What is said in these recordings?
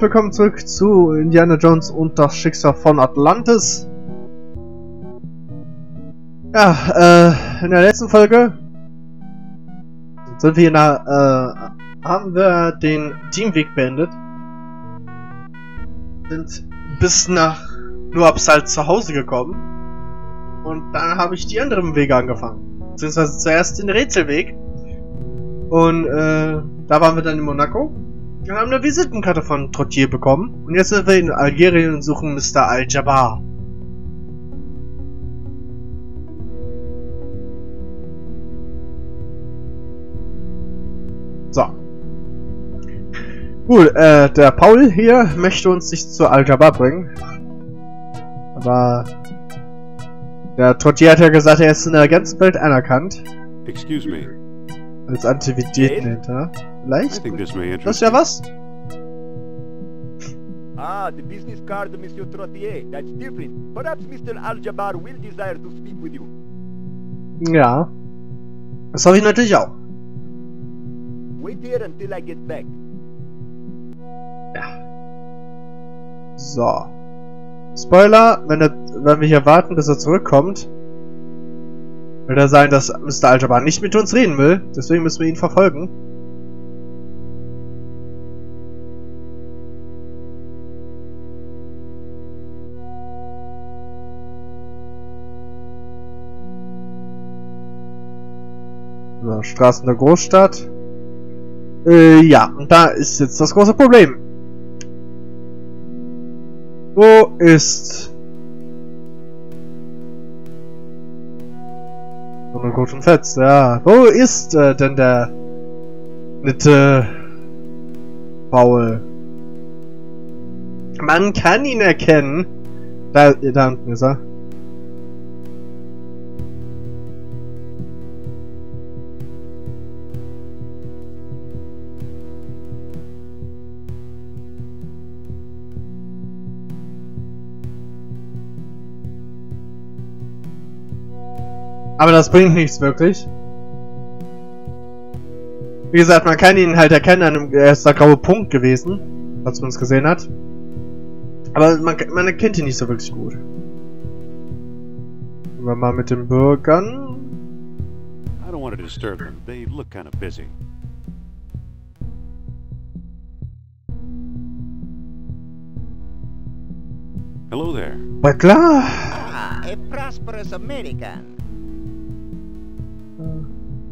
willkommen zurück zu Indiana Jones und das Schicksal von Atlantis. Ja, äh, in der letzten Folge sind wir nach, äh, haben wir den Teamweg beendet. Sind bis nach nur Absal zu Hause gekommen. Und dann habe ich die anderen Wege angefangen. Beziehungsweise zuerst den Rätselweg. Und, äh, da waren wir dann in Monaco. Wir haben eine Visitenkarte von Trottier bekommen. Und jetzt sind wir in Algerien und suchen Mr. Al-Jabbar. So. Gut, äh, der Paul hier möchte uns nicht zu Al-Jabbar bringen. Aber der Trottier hat ja gesagt, er ist in der ganzen Welt anerkannt. Excuse me. Als Antivitäten hinter. I Vielleicht? think this may Das interest ist ja was? Ah, the business card, Monsieur Trottier. That's different. Perhaps Mr. Al-Jabbar will desire to speak with you. Ja. Das habe ich natürlich auch. Wait here until I get back. So. Spoiler, wenn, er, wenn wir hier warten, bis er zurückkommt, wird er sein, dass Mr. Aljabar nicht mit uns reden will. Deswegen müssen wir ihn verfolgen. So, Straßen der Großstadt. Äh, ja, und da ist jetzt das große Problem. Wo ist... So eine gut und fetz, ja. Wo ist äh, denn der nette Paul? Man kann ihn erkennen. Da, da unten ist er. Aber das bringt nichts wirklich. Wie gesagt, man kann ihn halt erkennen, an einem, er ist der graue Punkt gewesen, was man es gesehen hat. Aber man, man erkennt ihn nicht so wirklich gut. Gehen wir mal mit den Bürgern. I don't want to disturb them. They look kind of busy. Hello there. Na klar. Ah, a prosperous American.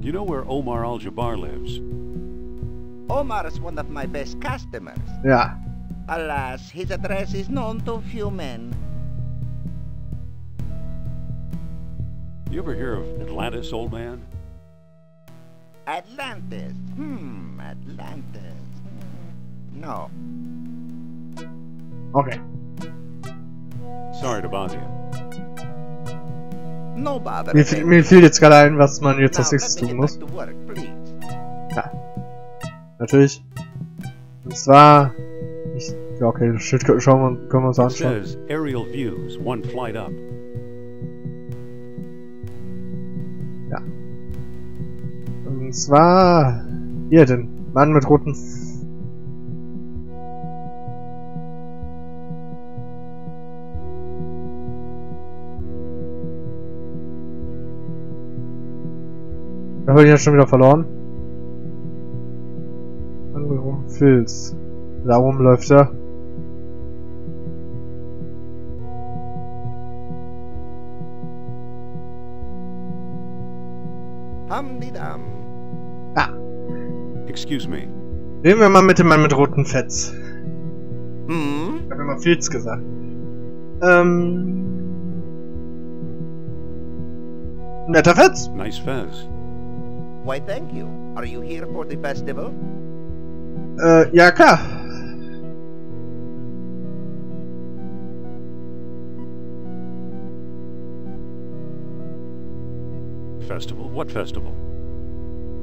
Do you know where Omar Al Jabbar lives? Omar is one of my best customers. Yeah. Alas, his address is known to few men. You ever hear of Atlantis, old man? Atlantis. Hmm, Atlantis. No. Okay. Sorry to bother you. Mir, Baby. mir fiel jetzt gerade ein, was man jetzt als nächstes tun muss. please. Natürlich. Und zwar... Ich, ja, okay, das Schild können schauen wir, uns anschauen. up. Und zwar... Hier, den Mann mit roten... Da habe ich ja schon wieder verloren. Andere Filz. Darum läuft er. Hum-de-dum. Ah, Excuse me. reden wir mal mit dem Mann mit roten Fetz. Hmm? Ich habe immer Filz gesagt. Ähm... Netter Fetz. Nice fez. Why, thank you. Are you here for the festival? Uh, äh, ja klar. Festival? What festival?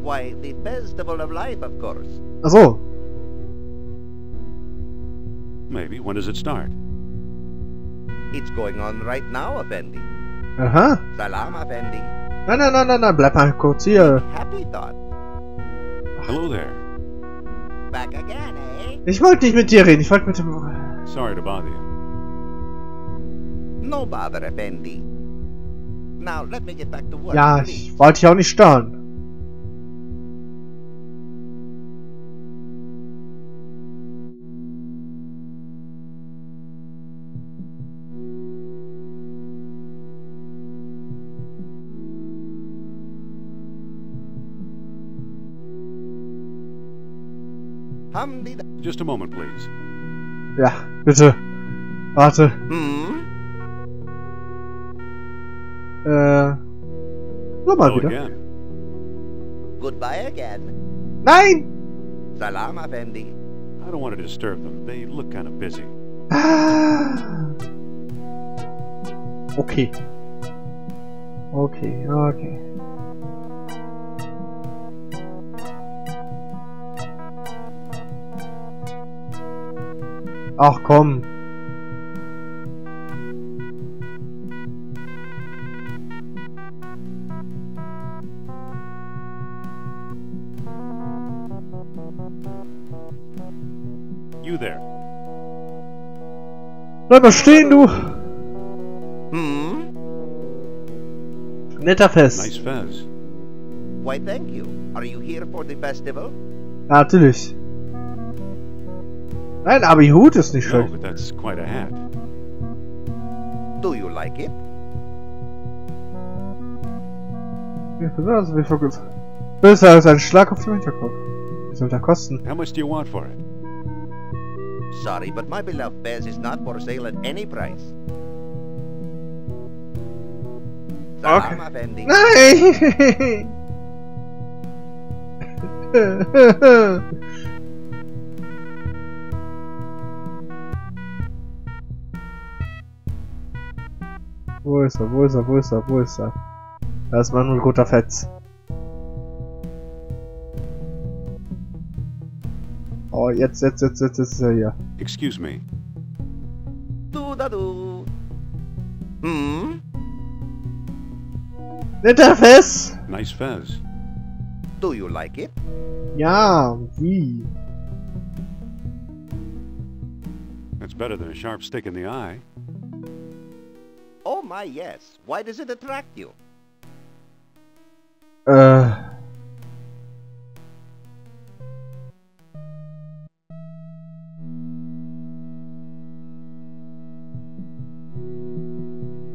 Why, the festival of life, of course. Achso. Maybe. When does it start? It's going on right now, Effendi. Aha. Salam, Effendi. Nein, nein, nein, nein, nein, bleib mal kurz hier. Happy thought. Hello there. back again, eh? Ich wollte nicht mit dir reden, ich wollte mit dem... Sorry to bother you. No bother, Effendi. Now, let me get back to work, Ja, ich wollte dich auch nicht stören. Just a moment, please. Ja, bitte. Warte. Hmm? Äh... Nochmal Go wieder. again. Goodbye again. Nein! Salam, Effendi. I don't want to disturb them. They look kind of busy. Ah. Okay. Okay, okay. Ach komm. You there. Bleib mal stehen, du! Hmm? Netter Fest. Nice fez. Why, thank you. Are you here for the festival? Natürlich. Nein, aber ihr Hut ist nicht No, schön. but that's quite a hat. Do you like it? Also, wie vergessen. Besser als ein Schlag auf den Hinterkopf. Was soll der kosten? How much do you want for it? Sorry, but my beloved Fez is not for sale at any price. Okay. Effendi. Nein! Wo ist er? Wo ist er? Wo ist er? Wo ist er? Da ist Manuel Guter Fetz. Oh, jetzt, jetzt, jetzt, jetzt, jetzt ist er hier. Excuse me. Do da do. Hmm? Netter Fest! Nice fez. Do you like it? Ja, wie? That's better than a sharp stick in the eye. Oh my, yes. Why does it attract you? Äh.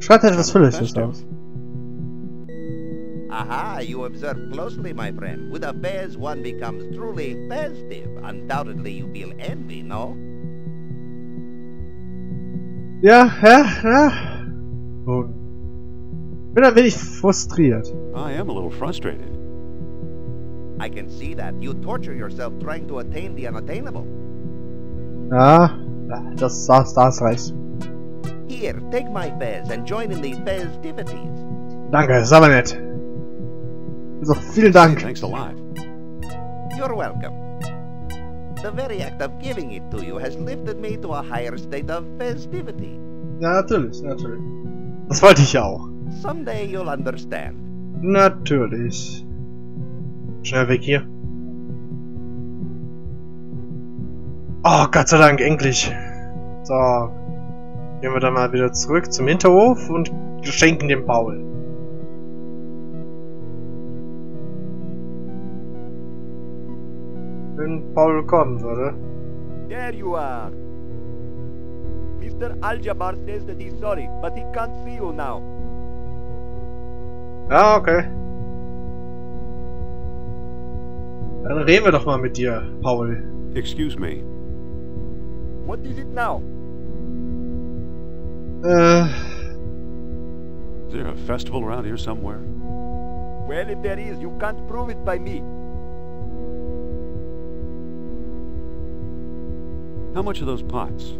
Schaut etwas Fülliges aus. Aha, you observe closely, my friend. With a one becomes truly festive. Undoubtedly, you feel envy, no? Yeah, ja, ja. Nun. Bin ein wenig frustriert. I am a little frustrated. I can see that. You torture yourself trying to attain the unattainable. Ja, ja, das, das, das reicht. Here, take my fez and join in the festivities. Danke, ist aber nett. So, vielen Dank. Thanks a lot. You're welcome. The very act of giving it to you has lifted me to a higher state of festivity. Ja, natürlich, natürlich. Das wollte ich ja auch. Someday you'll understand. Natürlich. Schnell weg hier. Oh, Gott sei Dank, endlich. So. Gehen wir dann mal wieder zurück zum Hinterhof und schenken dem Paul. Wenn Paul kommen würde. There you are. Mr. Al-Jabbar says that he's sorry, but he can't see you now. Ja, okay. Dann reden wir doch mal mit dir, Paul. Excuse me. What is it now? Äh, Is there a festival around here somewhere? Well, if there is, you can't prove it by me. How much are those pots?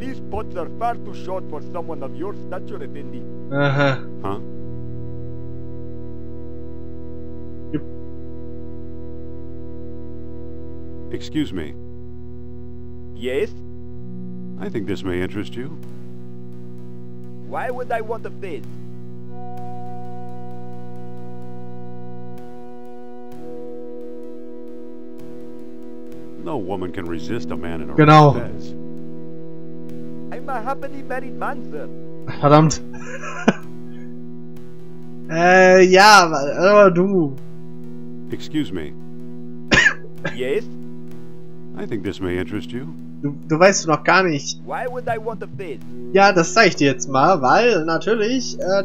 These pots are far too short for someone of your stature, Effendi. aha. Uh-huh. Huh? Yep. Excuse me. Yes? I think this may interest you. Why would I want a fez? No woman can resist a man in a Genau. red fez. A happily married man, sir. Verdammt. äh, ja, aber du. Excuse me. Yes? I think this may interest you. Du, du weißt noch gar nicht. Why would I want a face? Ja, das zeig ich dir jetzt mal, weil natürlich, äh,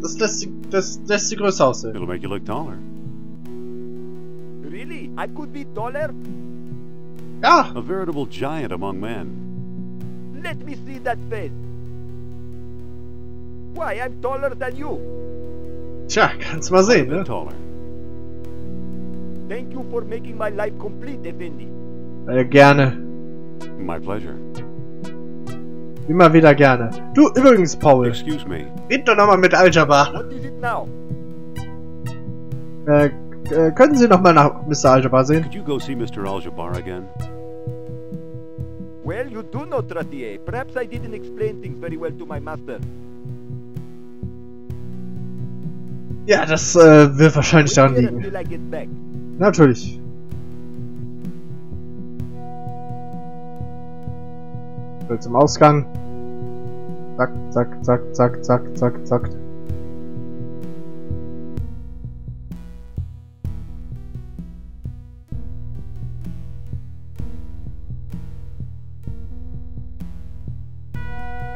das lässt sie, das lässt sie größer aussehen. It'll make you look taller. Really? I could be taller? Ja, A veritable giant among men. Let me see that face. Why, I'm taller than you. tja, kannst mal sehen, ne? taller. Thank you for making my life complete, Effendi. Äh, gerne. My pleasure. Immer wieder gerne. Du, übrigens, Paul, Excuse me. red doch nochmal mit Al-Jabbar. What is it now? Äh, äh, können Sie nochmal nach Mr. Al-Jabbar sehen? Could you go see Mr. Al-Jabbar again? Well, you do know Tratier. Perhaps I didn't explain things very well to my master. Ja, das äh, wird wahrscheinlich daran liegen. Natürlich. Zum Ausgang. Zack, zack, zack, zack, zack, zack, zack.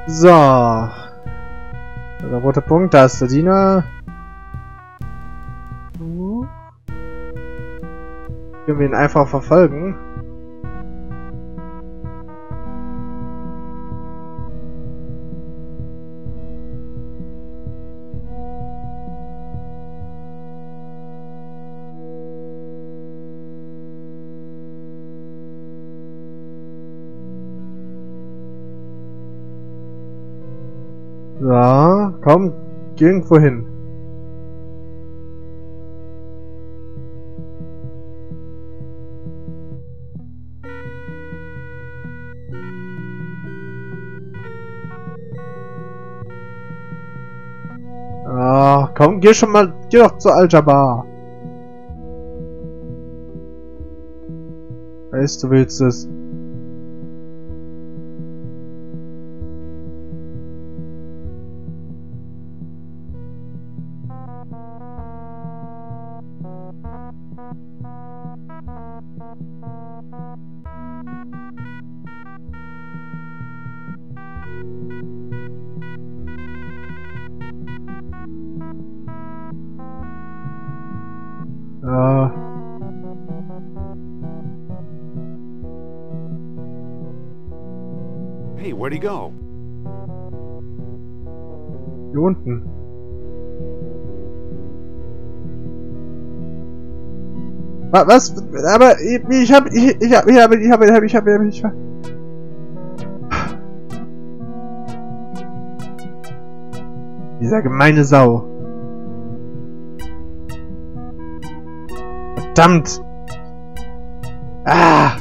So. Der rote Punkt, da ist der Diener. Können wir ihn einfach verfolgen? Ja, komm, geh irgendwo hin. Ah, komm, geh schon mal, geh doch zu Al-Jabbar. Weißt du, willst es. Ja. Hey, where'd he go? Hier unten. Wa- Was? Aber ich, ich hab, ich, ich hab, ich hab, ich hab, ich hab, ich hab, ich hab. Dieser gemeine Sau. Verdammt! Ah!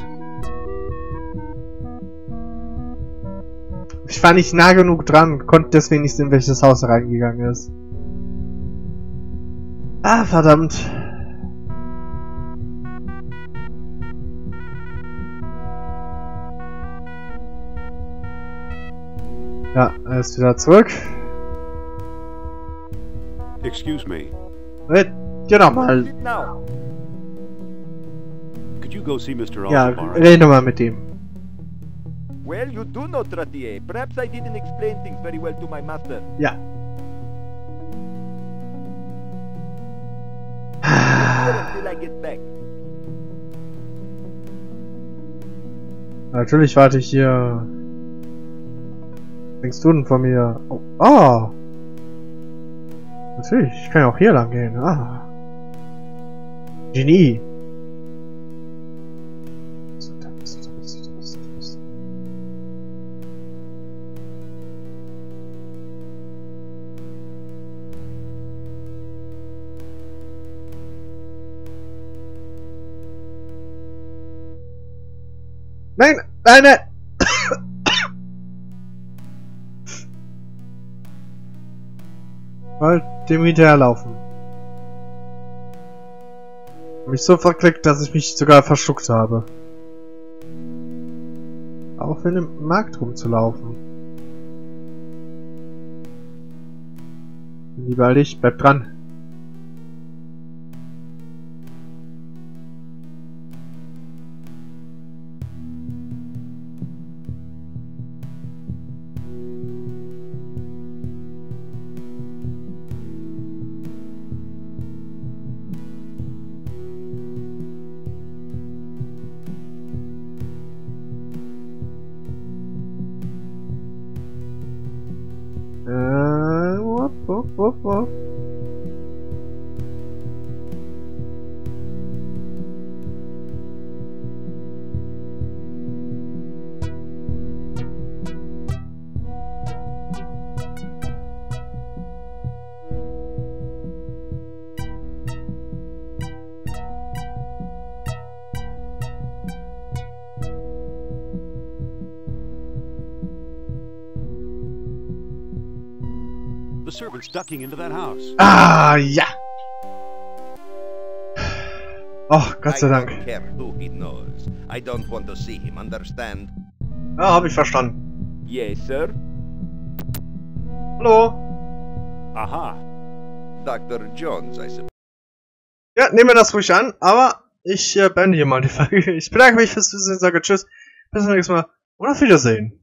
Ich war nicht nah genug dran, konnte deswegen nicht sehen, welches Haus reingegangen ist. Ah, verdammt. Ja, er ist wieder zurück. Excuse me. Red, geh doch mal. Could you go see Mr. Ja, again? rede mal mit ihm. Well, you do know Tratier. Perhaps I didn't explain things very well to my master. Ja. Here until I get back. Natürlich warte ich hier. Was denkst du denn von mir? Oh. oh. Natürlich, ich kann ja auch hier lang gehen. Ah. Genie. Nein, nein, nein. Wollt dem hinterherlaufen. Mich so verklickt, dass ich mich sogar verschluckt habe. Auch in dem Markt rumzulaufen. Lieber dich, bleib dran. po. The servant's ducking into that house. Ah, ja! Oh, Gott sei Dank. don't care who he knows. I don't want to see him, understand? Ja, hab ich verstanden. Yes, sir. Hallo? Aha. Dr. Jones, I suppose. Ja, nehmen wir das ruhig an, aber ich äh, beende hier mal die Folge. Ich bedanke mich fürs Zusehen, sage Tschüss, bis zum nächsten Mal und auf Wiedersehen.